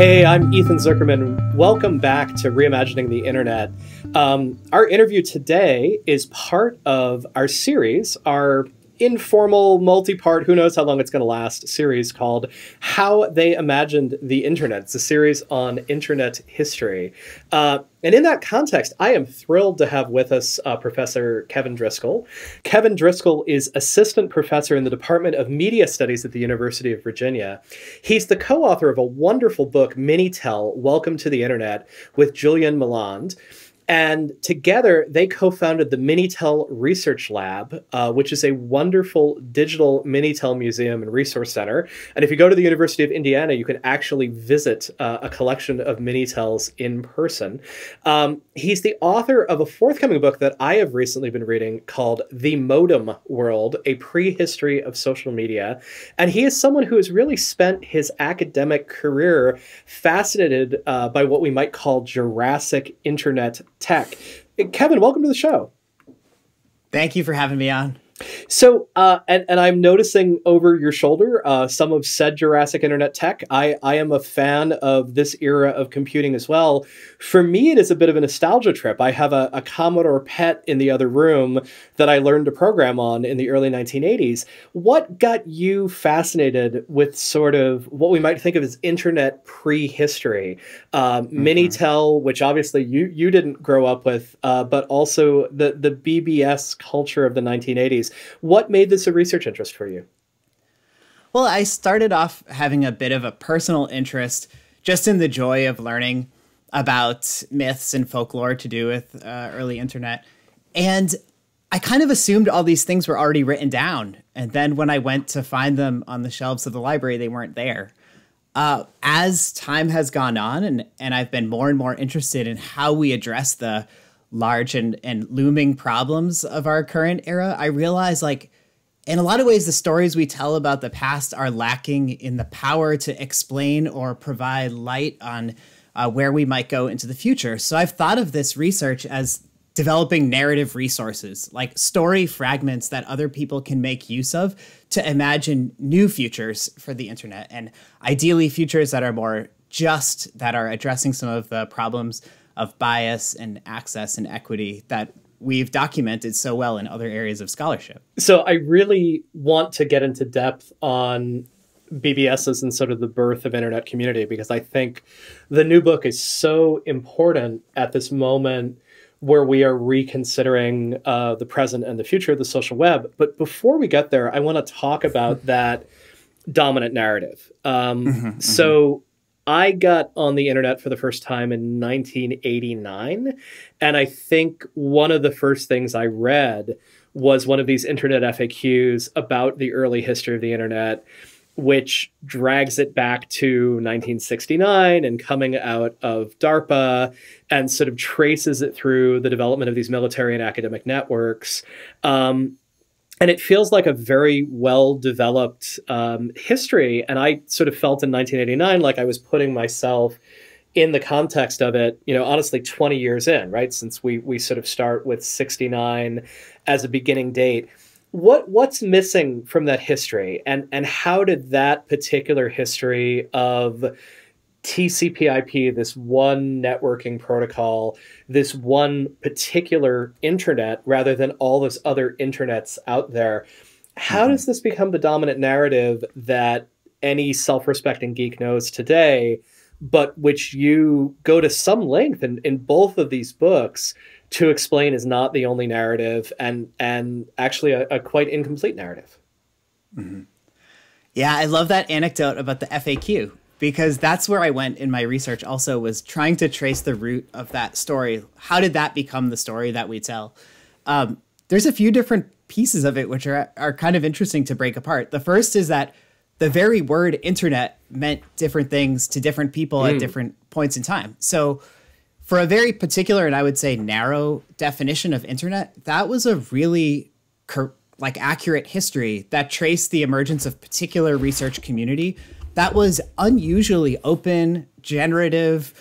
Hey, I'm Ethan Zuckerman. Welcome back to Reimagining the Internet. Um, our interview today is part of our series, our informal, multi part, who knows how long it's going to last series called How They Imagined the Internet. It's a series on internet history. Uh, and in that context, I am thrilled to have with us uh, Professor Kevin Driscoll. Kevin Driscoll is assistant professor in the Department of Media Studies at the University of Virginia. He's the co author of a wonderful book, Minitel Welcome to the Internet, with Julien Mailland. And together, they co founded the Minitel Research Lab, uh, which is a wonderful digital Minitel museum and resource center. And if you go to the University of Indiana, you can actually visit uh, a collection of Minitels in person. Um, he's the author of a forthcoming book that I have recently been reading called The Modem World A Prehistory of Social Media. And he is someone who has really spent his academic career fascinated uh, by what we might call Jurassic Internet tech. Kevin, welcome to the show. Thank you for having me on. So, uh, and, and I'm noticing over your shoulder uh, some of said Jurassic Internet tech. I, I am a fan of this era of computing as well. For me, it is a bit of a nostalgia trip. I have a, a Commodore PET in the other room that I learned to program on in the early 1980s. What got you fascinated with sort of what we might think of as internet prehistory? Um, mm-hmm. Minitel, which obviously you, you didn't grow up with, uh, but also the, the BBS culture of the 1980s. What made this a research interest for you? Well, I started off having a bit of a personal interest just in the joy of learning about myths and folklore to do with uh, early internet. And I kind of assumed all these things were already written down. And then when I went to find them on the shelves of the library, they weren't there. Uh, as time has gone on, and, and I've been more and more interested in how we address the large and and looming problems of our current era, I realize like in a lot of ways the stories we tell about the past are lacking in the power to explain or provide light on uh, where we might go into the future. So I've thought of this research as developing narrative resources like story fragments that other people can make use of to imagine new futures for the internet and ideally futures that are more just that are addressing some of the problems of bias and access and equity that we've documented so well in other areas of scholarship. So I really want to get into depth on BBSs and sort of the birth of internet community because I think the new book is so important at this moment where we are reconsidering uh, the present and the future of the social web. But before we get there, I want to talk about that dominant narrative. Um, mm-hmm, so mm-hmm. I got on the internet for the first time in 1989. And I think one of the first things I read was one of these internet FAQs about the early history of the internet, which drags it back to 1969 and coming out of DARPA and sort of traces it through the development of these military and academic networks. Um, and it feels like a very well developed um, history. And I sort of felt in 1989 like I was putting myself in the context of it, you know, honestly, 20 years in, right? Since we we sort of start with 69 as a beginning date. What what's missing from that history, and and how did that particular history of TCP/IP, this one networking protocol, this one particular internet, rather than all those other internets out there. How mm-hmm. does this become the dominant narrative that any self-respecting geek knows today, but which you go to some length in, in both of these books to explain is not the only narrative and and actually a, a quite incomplete narrative. Mm-hmm. Yeah, I love that anecdote about the FAQ because that's where I went in my research also was trying to trace the root of that story. How did that become the story that we tell? Um, there's a few different pieces of it which are, are kind of interesting to break apart. The first is that the very word internet meant different things to different people mm. at different points in time. So for a very particular and I would say narrow definition of internet, that was a really like accurate history that traced the emergence of particular research community that was unusually open, generative,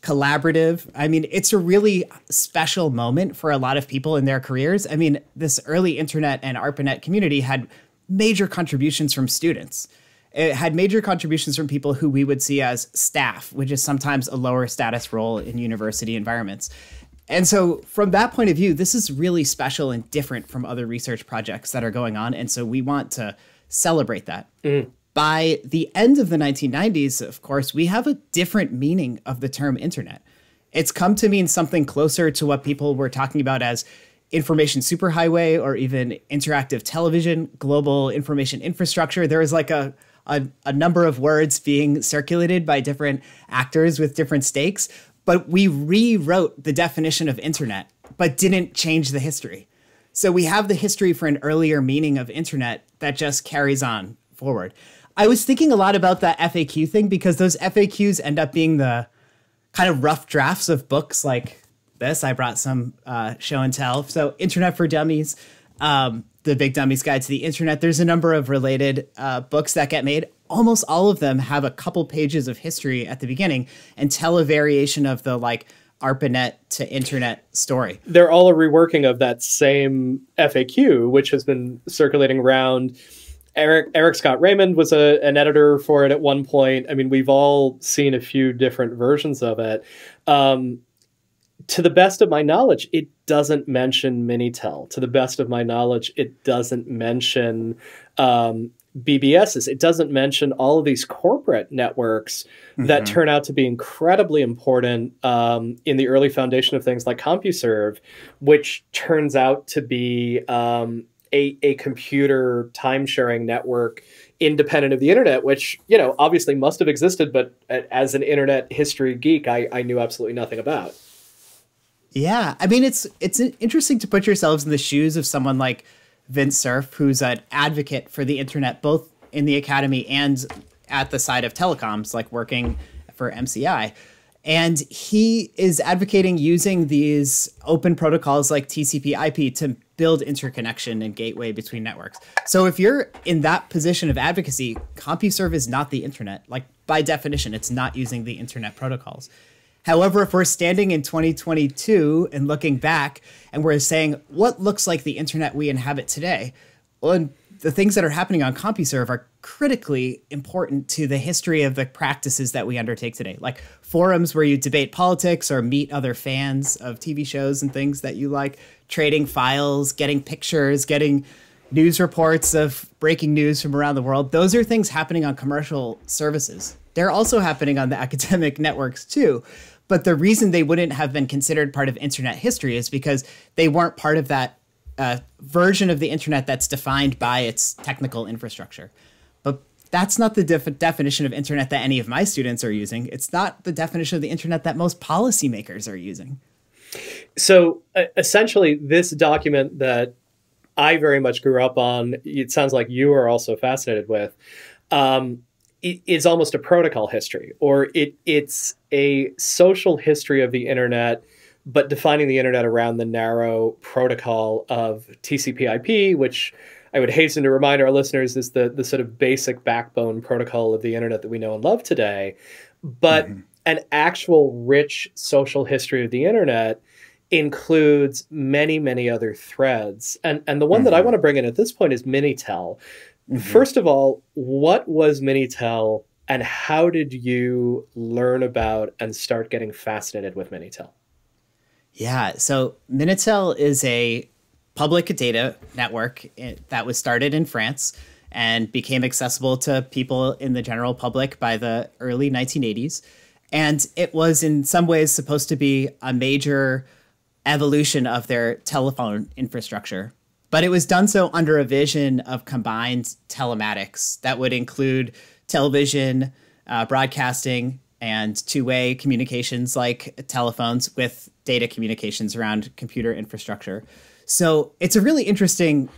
collaborative. I mean, it's a really special moment for a lot of people in their careers. I mean, this early internet and ARPANET community had major contributions from students. It had major contributions from people who we would see as staff, which is sometimes a lower status role in university environments. And so, from that point of view, this is really special and different from other research projects that are going on. And so, we want to celebrate that. Mm. By the end of the 1990s, of course, we have a different meaning of the term internet. It's come to mean something closer to what people were talking about as information superhighway or even interactive television, global information infrastructure. There is like a, a, a number of words being circulated by different actors with different stakes, but we rewrote the definition of internet, but didn't change the history. So we have the history for an earlier meaning of internet that just carries on forward. I was thinking a lot about that FAQ thing because those FAQs end up being the kind of rough drafts of books like this. I brought some uh, show and tell. So, Internet for Dummies, um, The Big Dummies Guide to the Internet. There's a number of related uh, books that get made. Almost all of them have a couple pages of history at the beginning and tell a variation of the like ARPANET to internet story. They're all a reworking of that same FAQ, which has been circulating around. Eric Eric Scott Raymond was a, an editor for it at one point. I mean, we've all seen a few different versions of it. Um, to the best of my knowledge, it doesn't mention Minitel. To the best of my knowledge, it doesn't mention um, BBSs. It doesn't mention all of these corporate networks that turn out to be incredibly important um, in the early foundation of things like CompuServe, which turns out to be um, a, a computer time sharing network independent of the internet, which, you know, obviously must have existed, but as an internet history geek, I, I knew absolutely nothing about. Yeah, I mean it's it's interesting to put yourselves in the shoes of someone like Vince Cerf, who's an advocate for the internet, both in the academy and at the side of telecoms, like working for MCI. And he is advocating using these open protocols like TCP/IP to build interconnection and gateway between networks. So if you're in that position of advocacy, CompuServe is not the internet. Like by definition, it's not using the internet protocols. However, if we're standing in 2022 and looking back and we're saying what looks like the internet we inhabit today, well, the things that are happening on CompuServe are critically important to the history of the practices that we undertake today, like forums where you debate politics or meet other fans of TV shows and things that you like, trading files, getting pictures, getting news reports of breaking news from around the world. Those are things happening on commercial services. They're also happening on the academic networks too. But the reason they wouldn't have been considered part of internet history is because they weren't part of that uh, version of the internet that's defined by its technical infrastructure. But that's not the def- definition of internet that any of my students are using. It's not the definition of the internet that most policymakers are using. So uh, essentially, this document that I very much grew up on, it sounds like you are also fascinated with. Um, is almost a protocol history, or it it's a social history of the internet, but defining the internet around the narrow protocol of TCP/IP, which I would hasten to remind our listeners is the the sort of basic backbone protocol of the internet that we know and love today, but mm-hmm. an actual rich social history of the internet includes many many other threads and and the one mm-hmm. that i mm-hmm. want to bring in at this point is minitel Mm-hmm. First of all, what was Minitel and how did you learn about and start getting fascinated with Minitel? Yeah, so Minitel is a public data network eh, that was started in France and became accessible to people in the general public by the early 1980s. And it was in some ways supposed to be a major evolution of their telephone infrastructure but it was done so under a vision of combined telematics that would include television, uh, broadcasting, and two way communications like telephones with data communications around computer infrastructure. So it's a really interesting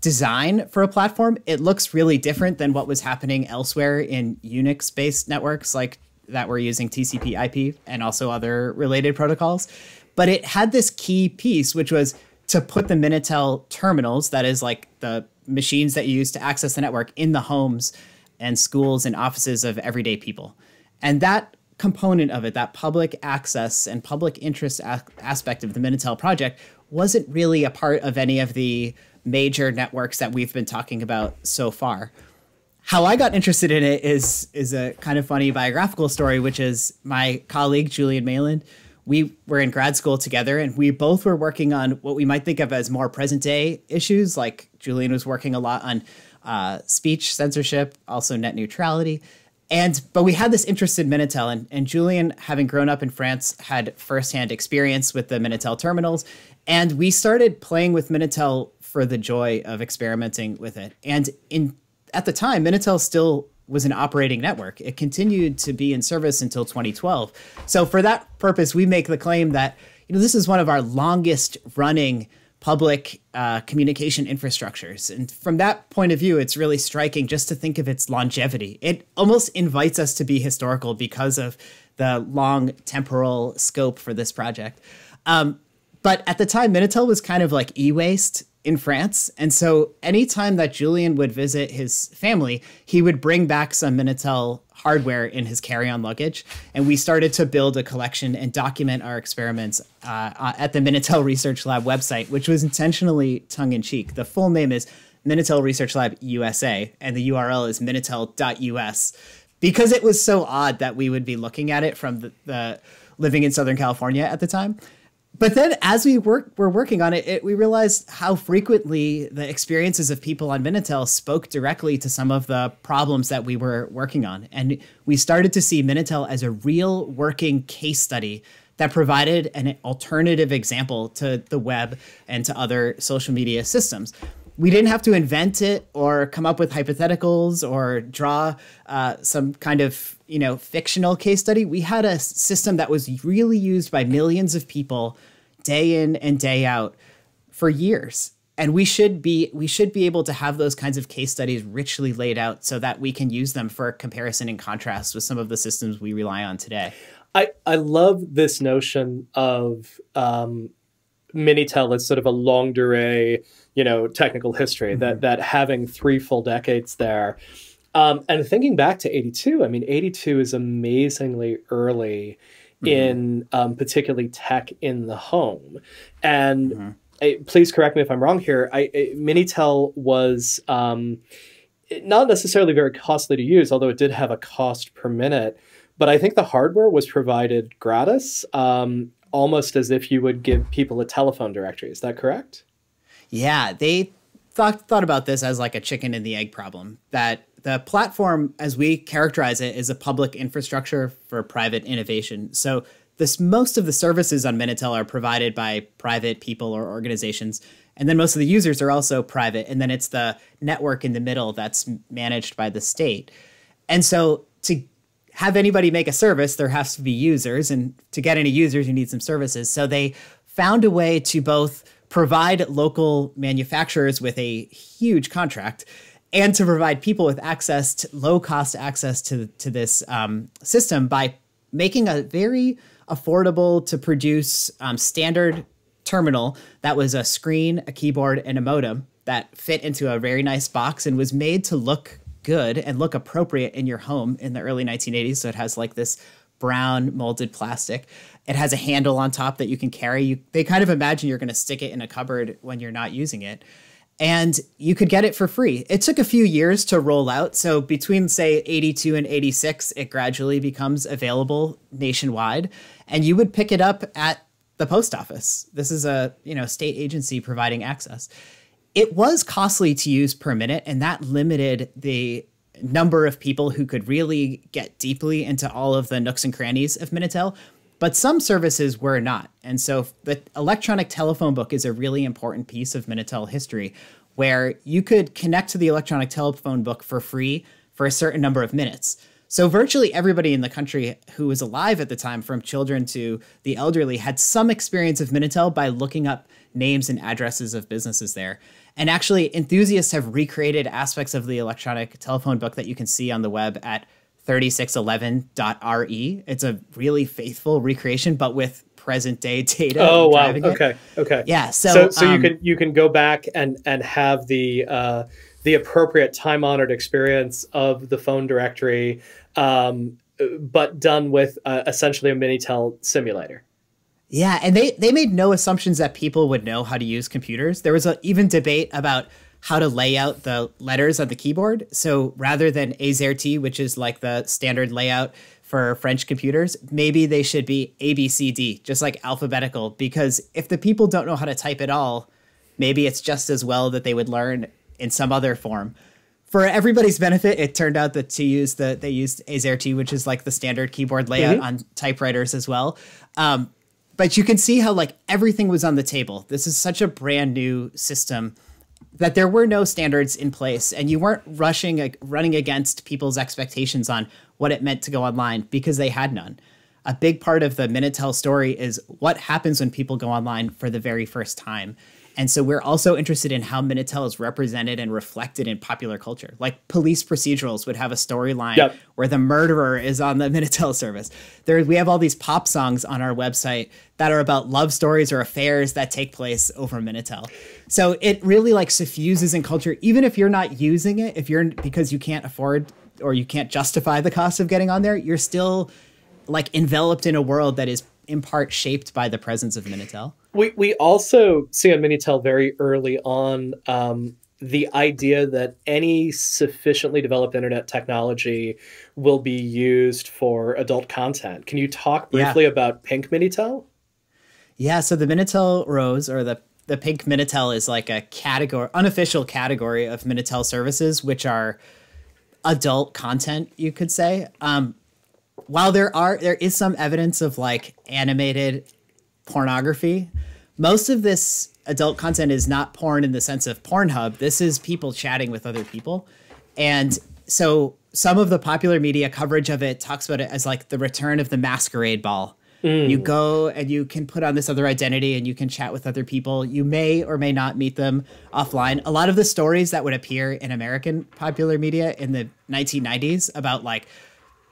design for a platform. It looks really different than what was happening elsewhere in Unix based networks like that were using TCP IP and also other related protocols. But it had this key piece, which was to put the Minitel terminals, that is like the machines that you use to access the network, in the homes and schools and offices of everyday people. And that component of it, that public access and public interest aspect of the Minitel project, wasn't really a part of any of the major networks that we've been talking about so far. How I got interested in it is is a kind of funny biographical story, which is my colleague Julien Mailland. We were in grad school together, and we both were working on what we might think of as more present day issues. Like Julien was working a lot on uh, speech censorship, also net neutrality, and but we had this interest in Minitel, and, and Julien, having grown up in France, had firsthand experience with the Minitel terminals, and we started playing with Minitel for the joy of experimenting with it. And in at the time, Minitel still was an operating network. It continued to be in service until 2012. So for that purpose, we make the claim that you know this is one of our longest running public uh, communication infrastructures. And from that point of view, it's really striking just to think of its longevity. It almost invites us to be historical because of the long temporal scope for this project. Um, but at the time, Minitel was kind of like e waste in France. And so anytime that Julien would visit his family, he would bring back some Minitel hardware in his carry-on luggage. And we started to build a collection and document our experiments uh, uh at the Minitel Research Lab website, which was intentionally tongue-in-cheek. The full name is Minitel Research Lab USA, and the URL is minitel.us. Because it was so odd that we would be looking at it from the, the living in Southern California at the time but then as we work were working on it, it, we realized how frequently the experiences of people on Minitel spoke directly to some of the problems that we were working on. And we started to see Minitel as a real working case study that provided an alternative example to the web and to other social media systems. We didn't have to invent it or come up with hypotheticals or draw uh, some kind of you know fictional case study. We had a system that was really used by millions of people day in and day out for years and we should be we should be able to have those kinds of case studies richly laid out so that we can use them for comparison and contrast with some of the systems we rely on today i i love this notion of um, minitel as sort of a longue durée you know technical history mm-hmm. that that having three full decades there um, and thinking back to 82 i mean 82 is amazingly early mm-hmm. in um, particularly tech in the home. And mm-hmm. I, please correct me if I'm wrong here. I, I Minitel was um, not necessarily very costly to use, although it did have a cost per minute. But I think the hardware was provided gratis, um, almost as if you would give people a telephone directory. Is that correct? Yeah, they thought thought about this as like a chicken and the egg problem. That the platform, as we characterize it, is a public infrastructure for private innovation. So this most of the services on Minitel are provided by private people or organizations. And then most of the users are also private. And then it's the network in the middle that's managed by the state. And so to have anybody make a service, there has to be users. And to get any users, you need some services. So they found a way to both provide local manufacturers with a huge contract and to provide people with access to low cost access to to this um, system by making a very affordable to produce um, standard terminal that was a screen, a keyboard, and a modem that fit into a very nice box and was made to look good and look appropriate in your home in the early 1980s. So it has like this brown molded plastic. It has a handle on top that you can carry. You, they kind of imagine you're going to stick it in a cupboard when you're not using it and you could get it for free. It took a few years to roll out. So between say 82 and 86, it gradually becomes available nationwide and you would pick it up at the post office. This is a, you know, state agency providing access. It was costly to use per minute and that limited the number of people who could really get deeply into all of the nooks and crannies of Minitel. But some services were not. And so the electronic telephone book is a really important piece of Minitel history where you could connect to the electronic telephone book for free for a certain number of minutes. So virtually everybody in the country who was alive at the time, from children to the elderly, had some experience of Minitel by looking up names and addresses of businesses there. And actually, enthusiasts have recreated aspects of the electronic telephone book that you can see on the web at 3611.re. It's a really faithful recreation, but with present day data. Oh wow! Okay, it. okay. Yeah. So so, so um, you can you can go back and and have the uh, the appropriate time honored experience of the phone directory, um, but done with uh, essentially a Minitel simulator. Yeah, and they they made no assumptions that people would know how to use computers. There was a, even debate about how to lay out the letters on the keyboard. So rather than AZERTY, which is like the standard layout for French computers, maybe they should be ABCD, just like alphabetical. Because if the people don't know how to type at all, maybe it's just as well that they would learn in some other form. For everybody's benefit, it turned out that to use the they used AZERTY, which is like the standard keyboard layout mm-hmm. on typewriters as well. Um, but you can see how like everything was on the table. This is such a brand new system that there were no standards in place and you weren't rushing like, running against people's expectations on what it meant to go online because they had none. A big part of the Minitel story is what happens when people go online for the very first time. And so we're also interested in how Minitel is represented and reflected in popular culture. Like police procedurals would have a storyline yep. where the murderer is on the Minitel service. There, we have all these pop songs on our website that are about love stories or affairs that take place over Minitel. So it really like suffuses in culture, even if you're not using it, if you're because you can't afford or you can't justify the cost of getting on there, you're still like enveloped in a world that is in part shaped by the presence of Minitel. We we also see on Minitel very early on um, the idea that any sufficiently developed internet technology will be used for adult content. Can you talk briefly yeah. about Pink Minitel? Yeah, so the Minitel Rose or the the Pink Minitel is like a category, unofficial category of Minitel services, which are adult content, you could say. Um, while there are there is some evidence of like animated pornography, most of this adult content is not porn in the sense of Pornhub. This is people chatting with other people. And so some of the popular media coverage of it talks about it as like the return of the masquerade ball. Mm. You go and you can put on this other identity and you can chat with other people. You may or may not meet them offline. A lot of the stories that would appear in American popular media in the 1990s about like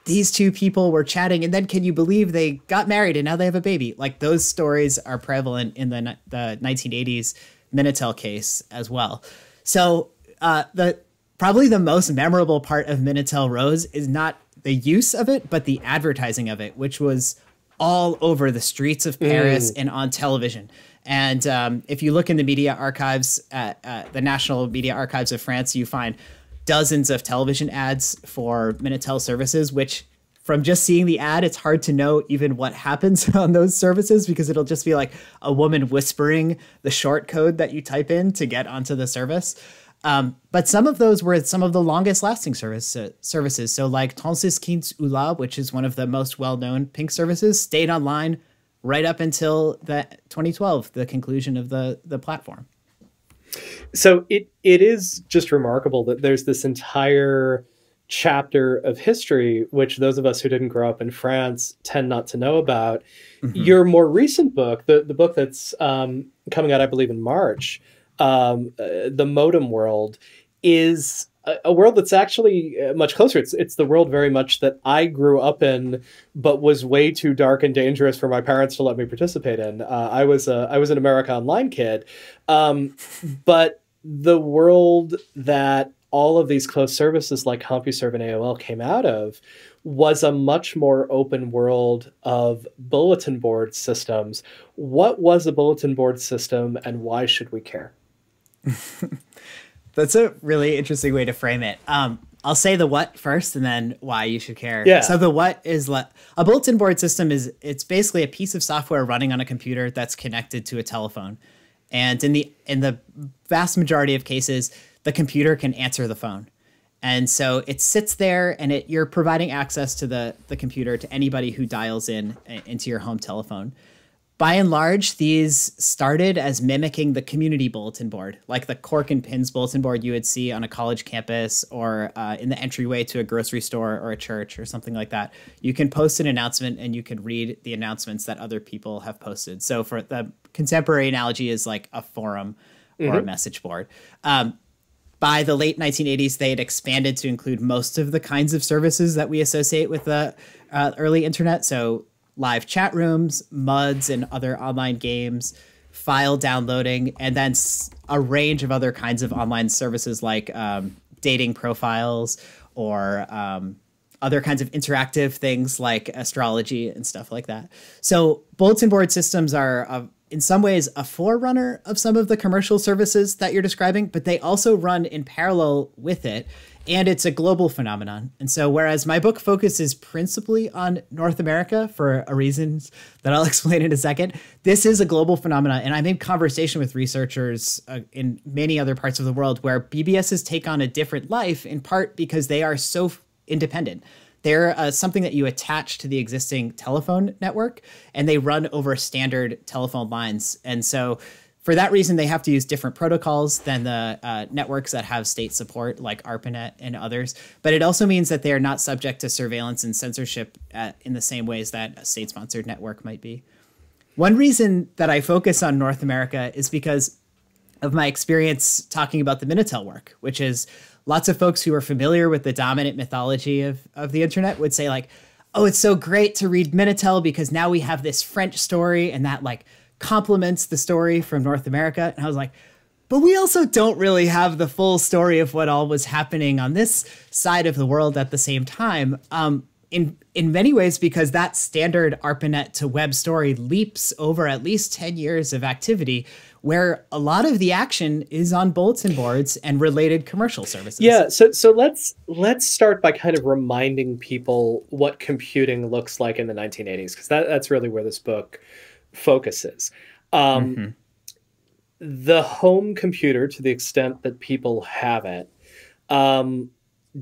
these two people were chatting and then can you believe they got married and now they have a baby? Like those stories are prevalent in the, the 1980s minitel case as well. So uh, the probably the most memorable part of minitel rose is not the use of it but the advertising of it which was all over the streets of paris mm. and on television. And um, if you look in the media archives at uh, the national media archives of france you find dozens of television ads for Minitel services, which from just seeing the ad, it's hard to know even what happens on those services because it'll just be like a woman whispering the short code that you type in to get onto the service. Um, but some of those were some of the longest lasting service, uh, services. So, like Trente-six Ulla, which is one of the most well known Pink services, stayed online right up until the 2012, the conclusion of the, the platform. So it it is just remarkable that there's this entire chapter of history which those of us who didn't grow up in France tend not to know about. Mm-hmm. Your more recent book, the the book that's um, coming out, I believe, in March, um, uh, the Modem World, is a, world that's actually uh, much closer. It's it's the world very much that I grew up in, but was way too dark and dangerous for my parents to let me participate in. Uh, I was a I was an America Online kid, um, but the world that all of these closed services like CompuServe and AOL came out of was a much more open world of bulletin board systems. What was a bulletin board system and why should we care? That's a really interesting way to frame it. Um, I'll say the what first, and then why you should care. Yeah. So the what is le- a bulletin board system is it's basically a piece of software running on a computer that's connected to a telephone, and in the in the vast majority of cases, the computer can answer the phone, and so it sits there, and it you're providing access to the the computer to anybody who dials in into your home telephone by and large, these started as mimicking the community bulletin board, like the cork and pins bulletin board you would see on a college campus or uh, in the entryway to a grocery store or a church or something like that. You can post an announcement and you can read the announcements that other people have posted. So, for the contemporary analogy, is like a forum or mm-hmm. a message board. Um, by the late 1980s, they had expanded to include most of the kinds of services that we associate with the uh, early internet. So live chat rooms, MUDs, and other online games, file downloading, and then a range of other kinds of online services like um, dating profiles or um, other kinds of interactive things like astrology and stuff like that. So bulletin board systems are in some ways a forerunner of some of the commercial services that you're describing, but they also run in parallel with it. And it's a global phenomenon. And so, whereas my book focuses principally on North America for a reasons that I'll explain in a second, this is a global phenomenon. And I'm in conversation with researchers uh, in many other parts of the world where BBSs take on a different life, in part because they are so independent. They're uh, something that you attach to the existing telephone network, and they run over standard telephone lines. And so, for that reason, they have to use different protocols than the uh, networks that have state support, like ARPANET and others. But it also means that they are not subject to surveillance and censorship at, uh, in the same ways that a state sponsored network might be. One reason that I focus on North America is because of my experience talking about the Minitel work, which is lots of folks who are familiar with the dominant mythology of, of the internet would say, like, oh, it's so great to read Minitel because now we have this French story and that like complements the story from North America. And I was like, but we also don't really have the full story of what all was happening on this side of the world at the same time. Um, in in many ways, because that standard ARPANET to web story leaps over at least 10 years of activity, where a lot of the action is on bulletin boards and related commercial services. Yeah, so so let's let's start by kind of reminding people what computing looks like in the 1980s because that, that's really where this book focuses. Um, mm-hmm. The home computer, to the extent that people have it, um,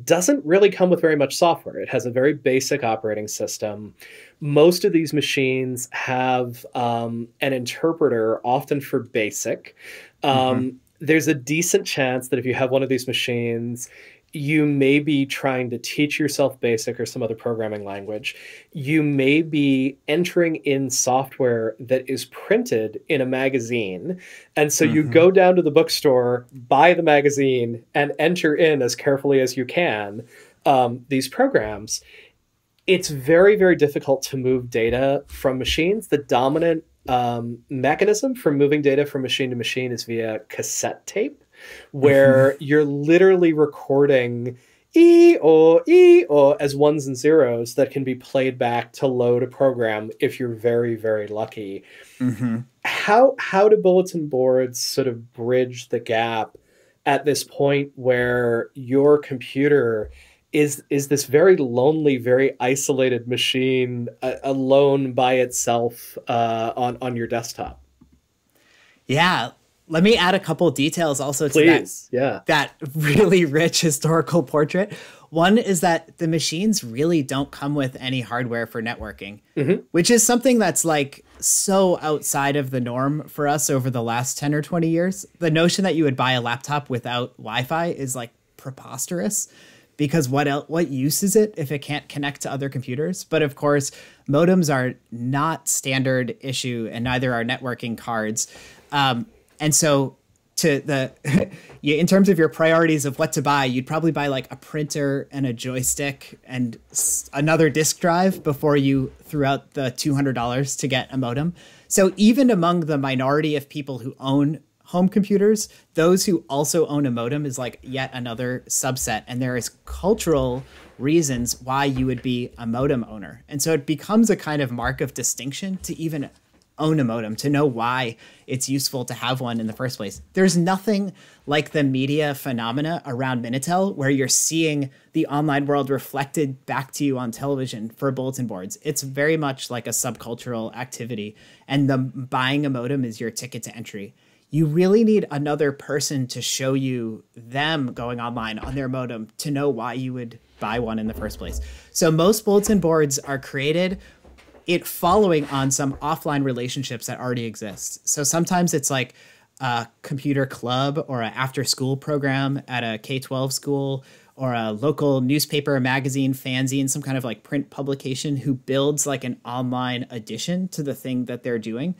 doesn't really come with very much software. It has a very basic operating system. Most of these machines have um, an interpreter, often for BASIC. Um, mm-hmm. There's a decent chance that if you have one of these machines, you may be trying to teach yourself basic or some other programming language. You may be entering in software that is printed in a magazine. And so mm-hmm. you go down to the bookstore, buy the magazine, and enter in as carefully as you can um, these programs. It's very, very difficult to move data from machines. The dominant um, mechanism for moving data from machine to machine is via cassette tape where mm-hmm. you're literally recording e or e or as ones and zeros that can be played back to load a program if you're very very lucky. Mm-hmm. How how do bulletin boards sort of bridge the gap at this point where your computer is is this very lonely, very isolated machine uh, alone by itself uh, on on your desktop? Yeah, let me add a couple details also to that, yeah. that really rich historical portrait. One is that the machines really don't come with any hardware for networking, mm-hmm. which is something that's like so outside of the norm for us over the last 10 or 20 years. The notion that you would buy a laptop without Wi-Fi is like preposterous because what else, what use is it if it can't connect to other computers? But of course, modems are not standard issue and neither are networking cards. Um, and so to the in terms of your priorities of what to buy, you'd probably buy like a printer and a joystick and another disk drive before you threw out the $200 to get a modem. So even among the minority of people who own home computers, those who also own a modem is like yet another subset and there is cultural reasons why you would be a modem owner. And so it becomes a kind of mark of distinction to even own a modem, to know why it's useful to have one in the first place. There's nothing like the media phenomena around Minitel where you're seeing the online world reflected back to you on television for bulletin boards. It's very much like a subcultural activity, and the buying a modem is your ticket to entry. You really need another person to show you them going online on their modem to know why you would buy one in the first place. So most bulletin boards are created it following on some offline relationships that already exist. So sometimes it's like a computer club or an after school program at a K 12 school or a local newspaper, magazine, fanzine, some kind of like print publication who builds like an online addition to the thing that they're doing.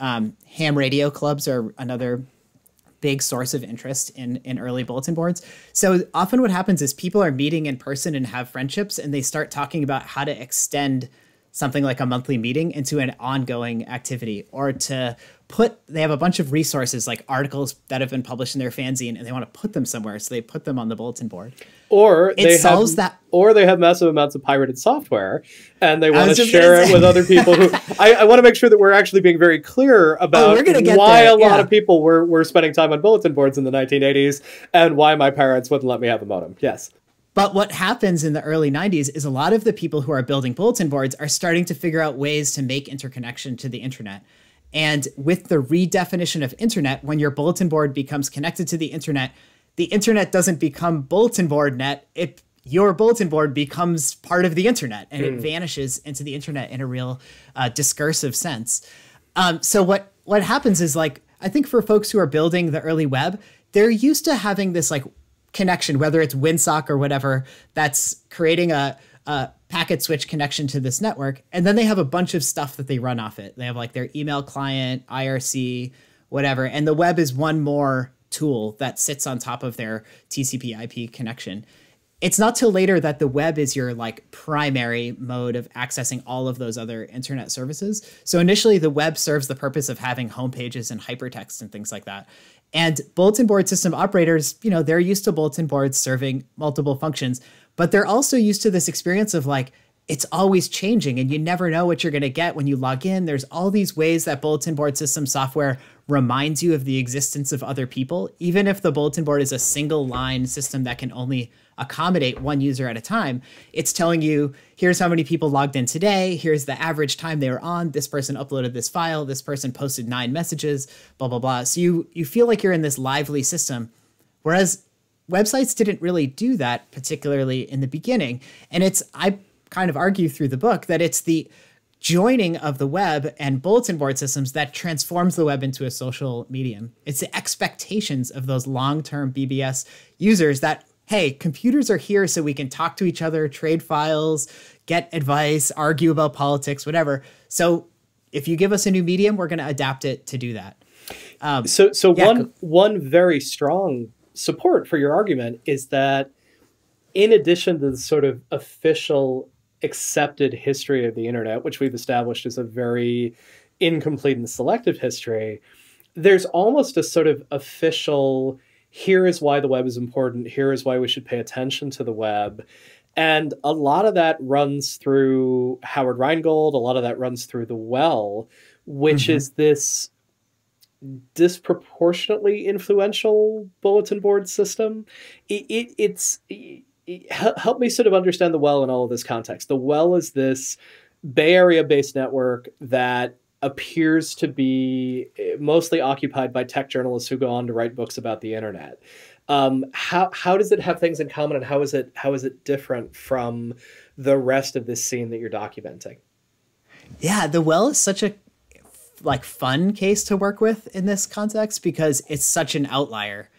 Um, ham radio clubs are another big source of interest in in early bulletin boards. So often what happens is people are meeting in person and have friendships and they start talking about how to extend something like a monthly meeting into an ongoing activity or to put they have a bunch of resources like articles that have been published in their fanzine and they want to put them somewhere so they put them on the bulletin board or it they solves have, that or they have massive amounts of pirated software and they want to share it with other people who I, I, want to make sure that we're actually being very clear about oh, why there. a yeah. lot of people were, were spending time on bulletin boards in the 1980s and why my parents wouldn't let me have a modem yes but what happens in the early 90s is a lot of the people who are building bulletin boards are starting to figure out ways to make interconnection to the internet. And with the redefinition of internet, when your bulletin board becomes connected to the internet, the internet doesn't become bulletin board net. It your bulletin board becomes part of the internet and mm. it hmm. vanishes into the internet in a real uh, discursive sense. Um, so what what happens is like I think for folks who are building the early web, they're used to having this like connection, whether it's WinSock or whatever, that's creating a, a packet switch connection to this network. And then they have a bunch of stuff that they run off it. They have like their email client, IRC, whatever. And the web is one more tool that sits on top of their TCP IP connection. It's not till later that the web is your like primary mode of accessing all of those other internet services. So initially the web serves the purpose of having homepages and hypertext and things like that. And bulletin board system operators, you know, they're used to bulletin boards serving multiple functions, but they're also used to this experience of like, it's always changing and you never know what you're going to get when you log in. There's all these ways that bulletin board system software reminds you of the existence of other people, even if the bulletin board is a single line system that can only accommodate one user at a time. It's telling you, here's how many people logged in today, here's the average time they were on, this person uploaded this file, this person posted nine messages, blah blah blah. So you you feel like you're in this lively system. Whereas websites didn't really do that particularly in the beginning. And it's I kind of argue through the book that it's the joining of the web and bulletin board systems that transforms the web into a social medium. It's the expectations of those long-term BBS users that hey, computers are here so we can talk to each other, trade files, get advice, argue about politics, whatever. So if you give us a new medium, we're going to adapt it to do that. Um, so, so yeah, one one very strong support for your argument is that, in addition to the sort of official accepted history of the internet, which we've established is a very incomplete and selective history, there's almost a sort of official here is why the web is important, here is why we should pay attention to the web. And a lot of that runs through Howard Rheingold, a lot of that runs through The Well, which mm-hmm. is this disproportionately influential bulletin board system. It, it, it's it, help me sort of understand The Well in all of this context. The Well is this Bay Area based network that appears to be eh, mostly occupied by tech journalists who go on to write books about the internet. Um, how how does it have things in common, and how is it how is it different from the rest of this scene that you're documenting? Yeah, the well is such a like fun case to work with in this context because it's such an outlier.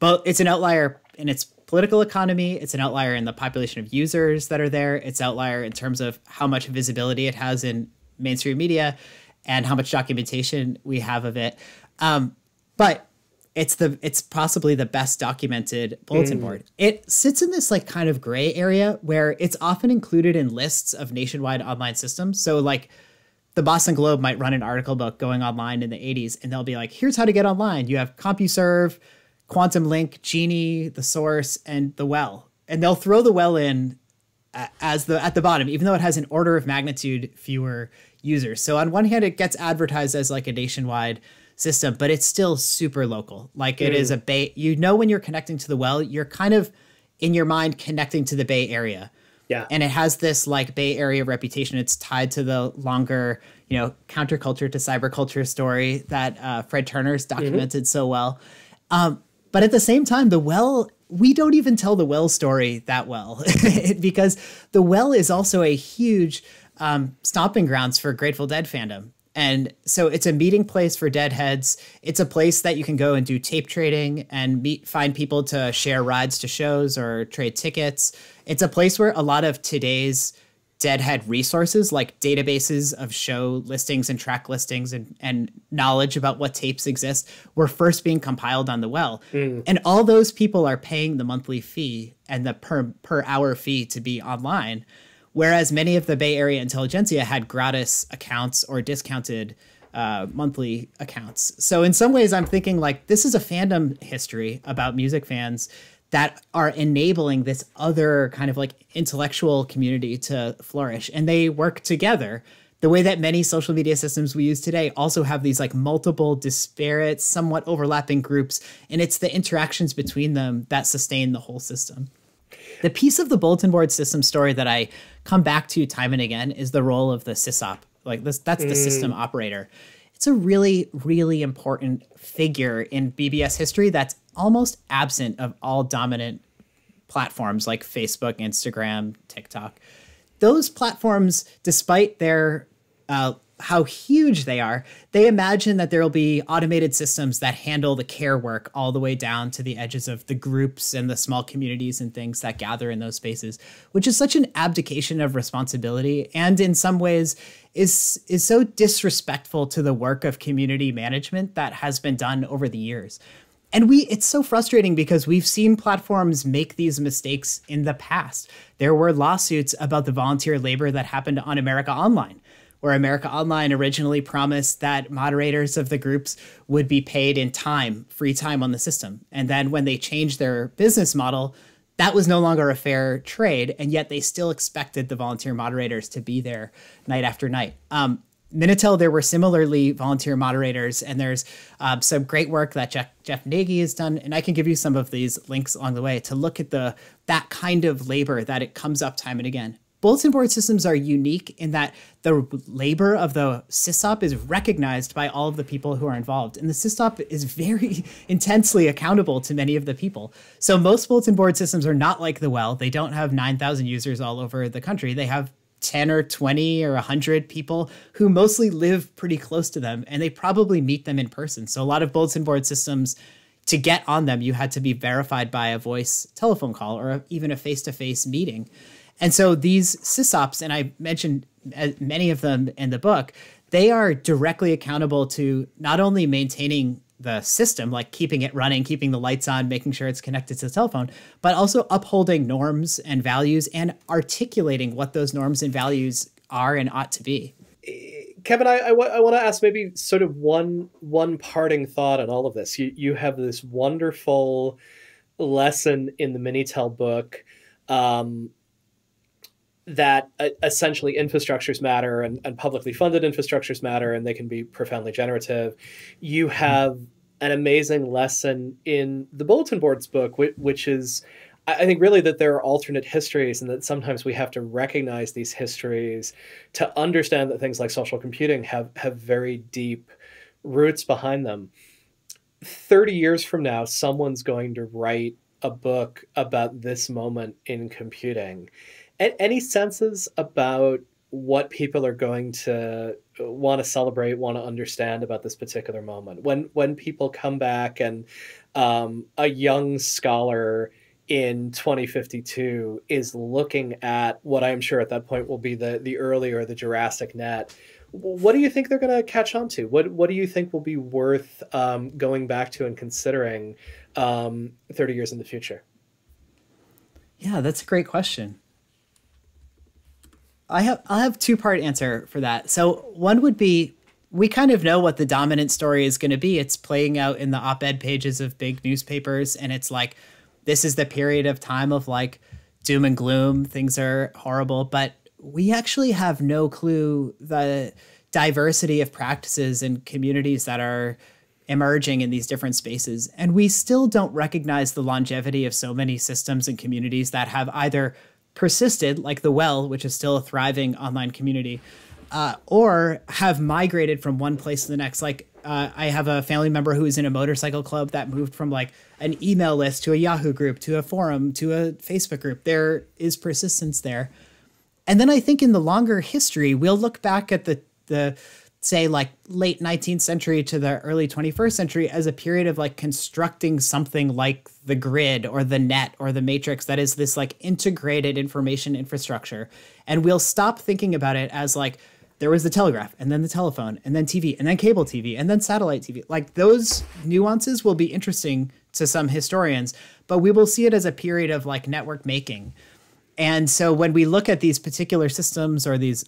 But it's an outlier in its political economy. It's an outlier in the population of users that are there. It's outlier in terms of how much visibility it has in mainstream media and how much documentation we have of it. Um, but it's the it's possibly the best documented bulletin mm. board. It sits in this like kind of gray area where it's often included in lists of nationwide online systems. So like the Boston Globe might run an article book going online in the 80s and they'll be like, here's how to get online. You have CompuServe, Quantum Link, Genie, the source, and the well. And they'll throw the well in as the at the bottom, even though it has an order of magnitude fewer users. So on one hand, it gets advertised as like a nationwide system, but it's still super local. Like it mm. is a bay. You know, when you're connecting to the well, you're kind of in your mind connecting to the Bay Area. Yeah. And it has this like Bay Area reputation. It's tied to the longer, you know, counterculture to cyberculture story that uh, Fred Turner's mm-hmm. documented mm-hmm. so well. Um, but at the same time, the well, we don't even tell the well story that well because the well is also a huge um, stomping grounds for Grateful Dead fandom. And so it's a meeting place for deadheads. It's a place that you can go and do tape trading and meet find people to share rides to shows or trade tickets. It's a place where a lot of today's deadhead resources like databases of show listings and track listings and, and knowledge about what tapes exist were first being compiled on the well. Mm. And all those people are paying the monthly fee and the per per hour fee to be online whereas many of the Bay Area intelligentsia had gratis accounts or discounted uh, monthly accounts. So in some ways, I'm thinking like this is a fandom history about music fans that are enabling this other kind of like intellectual community to flourish, and they work together. The way that many social media systems we use today also have these like multiple disparate, somewhat overlapping groups, and it's the interactions between them that sustain the whole system. The piece of the bulletin board system story that I come back to time and again is the role of the sysop like this, that's the mm. system operator. It's a really, really important figure in BBS history that's almost absent of all dominant platforms like Facebook, Instagram, TikTok. Those platforms, despite their uh, how huge they are, they imagine that there will be automated systems that handle the care work all the way down to the edges of the groups and the small communities and things that gather in those spaces, which is such an abdication of responsibility and in some ways is is so disrespectful to the work of community management that has been done over the years. And we it's so frustrating because we've seen platforms make these mistakes in the past. There were lawsuits about the volunteer labor that happened on America Online where America Online originally promised that moderators of the groups would be paid in time, free time on the system. And then when they changed their business model, that was no longer a fair trade, and yet they still expected the volunteer moderators to be there night after night. Um, Minitel, there were similarly volunteer moderators, and there's uh, some great work that Jeff, Jeff Nagy has done, and I can give you some of these links along the way to look at the that kind of labor that it comes up time and again bulletin board systems are unique in that the labor of the sysop is recognized by all of the people who are involved and the sysop is very intensely accountable to many of the people. So most bulletin board systems are not like the well. They don't have 9000 users all over the country. They have 10 or 20 or 100 people who mostly live pretty close to them and they probably meet them in person. So a lot of bulletin board systems to get on them you had to be verified by a voice telephone call or even a face-to-face meeting and so these sysops, and I mentioned uh, many of them in the book, they are directly accountable to not only maintaining the system, like keeping it running, keeping the lights on, making sure it's connected to the telephone, but also upholding norms and values and articulating what those norms and values are and ought to be. Kevin, I, I, want to ask maybe sort of one one parting thought on all of this. You you have this wonderful lesson in the Minitel book um, that uh, essentially infrastructures matter and, and, publicly funded infrastructures matter and they can be profoundly generative. You have an amazing lesson in the bulletin boards book, which, which is, I think, really that there are alternate histories and that sometimes we have to recognize these histories to understand that things like social computing have, have very deep roots behind them. 30 years from now, someone's going to write a book about this moment in computing any senses about what people are going to want to celebrate, want to understand about this particular moment? When when people come back and um, a young scholar in 2052 is looking at what I'm sure at that point will be the the earlier the Jurassic net. What do you think they're going to catch on to? What what do you think will be worth um, going back to and considering um, 30 years in the future? Yeah, that's a great question. I have I'll have two part answer for that. So one would be we kind of know what the dominant story is going to be. It's playing out in the op-ed pages of big newspapers and it's like this is the period of time of like doom and gloom, things are horrible, but we actually have no clue the diversity of practices and communities that are emerging in these different spaces. And we still don't recognize the longevity of so many systems and communities that have either persisted, like the Well, which is still a thriving online community, uh, or have migrated from one place to the next. Like uh, I have a family member who is in a motorcycle club that moved from like an email list to a Yahoo group to a forum to a Facebook group. There is persistence there. And then I think in the longer history, we'll look back at the the say like late 19th century to the early 21st century as a period of like constructing something like the grid or the net or the matrix that is this like integrated information infrastructure. And we'll stop thinking about it as like there was the telegraph and then the telephone and then TV and then cable TV and then satellite TV like those nuances will be interesting to some historians but we will see it as a period of like network making. And so when we look at these particular systems or these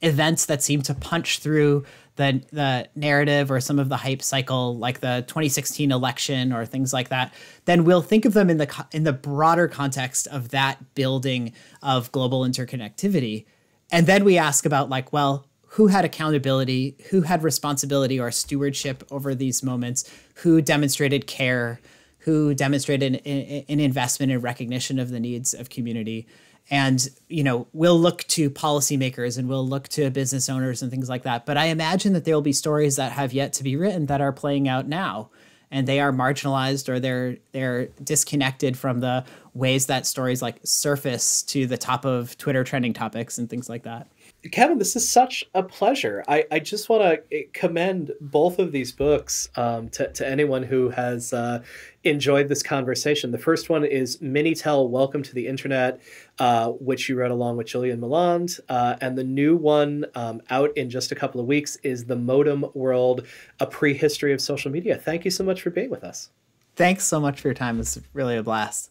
events that seem to punch through the the narrative or some of the hype cycle like the 2016 election or things like that then we'll think of them in the in the broader context of that building of global interconnectivity. And then we ask about like well who had accountability who had responsibility or stewardship over these moments who demonstrated care who demonstrated an, an investment in recognition of the needs of community and you know we'll look to policymakers and we'll look to business owners and things like that but i imagine that there will be stories that have yet to be written that are playing out now and they are marginalized or they're they're disconnected from the ways that stories like surface to the top of twitter trending topics and things like that Kevin, this is such a pleasure. I, I just want to eh, commend both of these books um, to, to anyone who has uh, enjoyed this conversation. The first one is Minitel Welcome to the Internet, uh, which you wrote along with Julien Mailland. Uh, and the new one um, out in just a couple of weeks is The Modem World, A Prehistory of Social Media. Thank you so much for being with us. Thanks so much for your time. It's really a blast.